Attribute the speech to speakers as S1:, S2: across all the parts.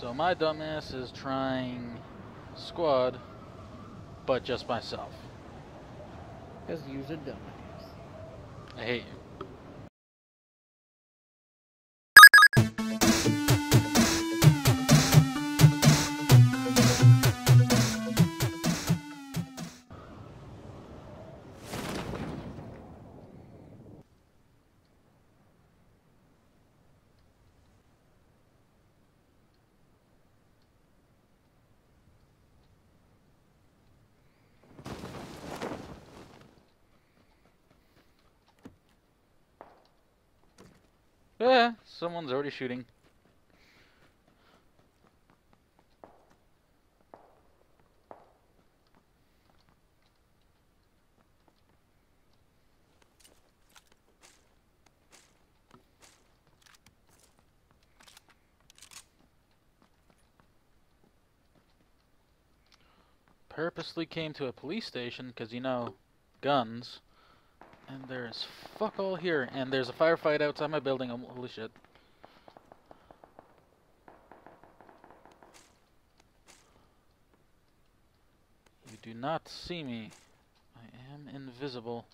S1: So my dumbass is trying squad, but just myself.
S2: Because you're a dumbass.
S1: I hate you. Yeah, someone's already shooting. Purposely came to a police station because you know, guns. And there's fuck all here, and there's a firefight outside my building. um, Holy shit. You do not see me. I am invisible.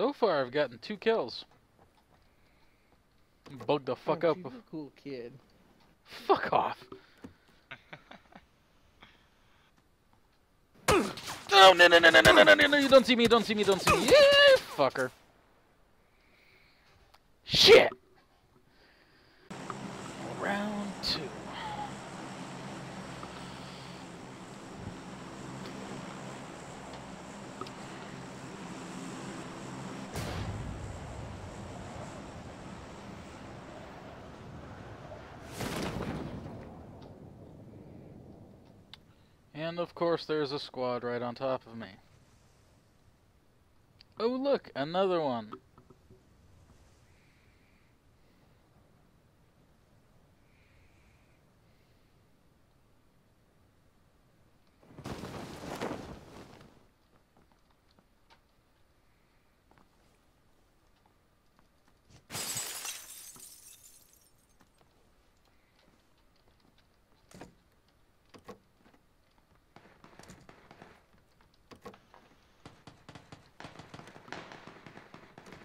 S1: So far, I've gotten two kills. Bugged the fuck
S2: oh,
S1: up.
S2: She's a cool kid.
S1: Fuck off. Oh no no no no no no no no no! You don't see me! Don't see me! Don't see me! Yeah, fucker. Shit. Round two. And of course, there's a squad right on top of me. Oh, look, another one.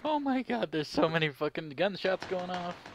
S1: Oh my god, there's so many fucking gunshots going off.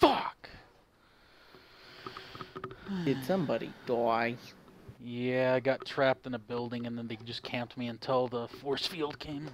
S1: Fuck!
S2: Did somebody die?
S1: Yeah, I got trapped in a building and then they just camped me until the force field came.